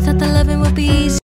thought the loving would be easy.